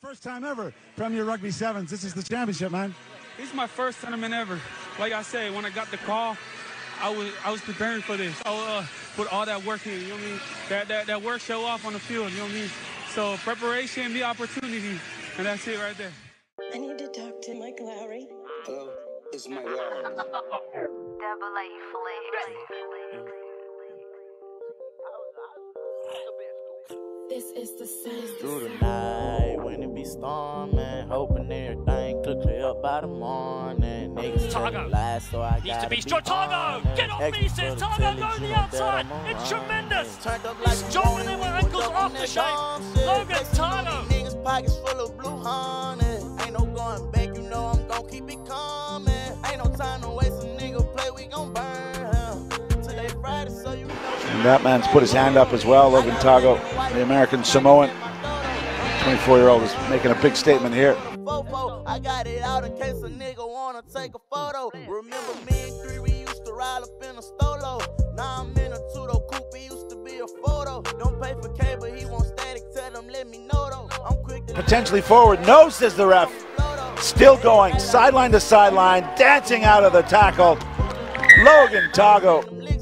First time ever Premier Rugby Sevens. This is the championship, man. This is my first tournament ever. Like I said, when I got the call, I was I was preparing for this. I will uh, put all that work in. You know what I mean? That, that that work show off on the field. You know what I mean? So preparation, the opportunity, and that's it right there. I need to talk to Mike Lowry. Hello, this is Mike Lowry. Double A flex. This is the sound. Through the night when it be storming, hoping everything could clear up by the morning. Niggas Tago. telling lies, so I Needs to gotta be be strong. Tago, get off Extra me, for says the Tago, go to the outside. It's tremendous. Turned up He's like stronger a than woman, ankles put off the that shape. dumb shit. Logan Tago. Niggas pockets full of blue honey. Ain't no going back, you know I'm gon' keep it coming. Ain't no time to waste a nigga play, we gon' burn him. Till they Friday, so you know. And that man's put his hand up as well. Logan Tago, the American Samoan, 24 year old, is making a big statement here. I got it out in case a nigga wanna take a photo. Remember me and three, we used to ride up in a stolo. Now I'm in a two-door coupe, it used to be a photo. Don't pay for cable, he want static, tell them let me know though. I'm quick Potentially forward. No, says the ref. Still going, sideline to sideline, dancing out of the tackle. Logan Tago.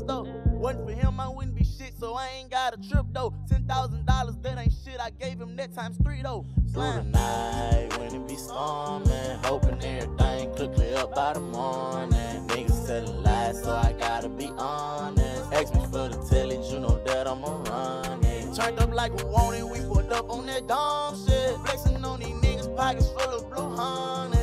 Trip though. Ten thousand dollars, that ain't shit. I gave him that times three though. Through the night when it be storming, hoping everything clear up by the morning. Niggas telling lies, so I gotta be honest. Ask me for the telly, you know that I'm a run it. Turned up like we want it, we put up on that dumb shit. Flexing on these niggas, pockets full of blue honey.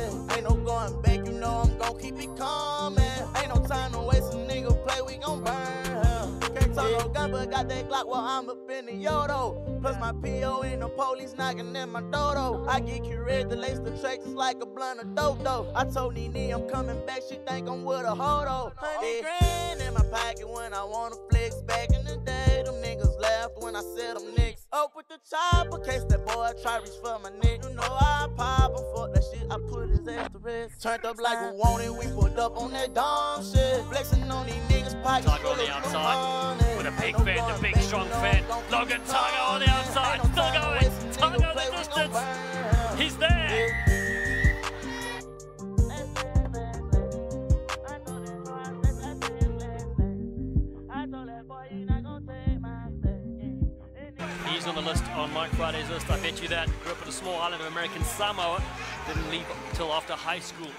Gun, but got that Glock while I'm up in the Yodo. Plus my PO and the police knocking at my door. I get curious to lace the tracks like a blunt of dope though. I told Nene I'm coming back, she think I'm with a hodo. Hundred oh. grand in my pocket when I wanna flex. Back in the day, them niggas laughed when I said them niggas. Up with the chopper, case that boy try reach for my neck. You know I pop him, rest. Turned up like we want it, we put up on that dumb shit. Flexing on these niggas pockets Tiger on the outside money. with a big Ain't no fan, the big strong you know fan. I'm gon' keep Logan it Tiger on the outside, Ain't no still going. waste a Tiger nigga the play, we gon' distance. burn. He's there. On the list on Mike Friday's list. I bet you that. Grew up in a small island of American Samoa. Didn't leave until after high school.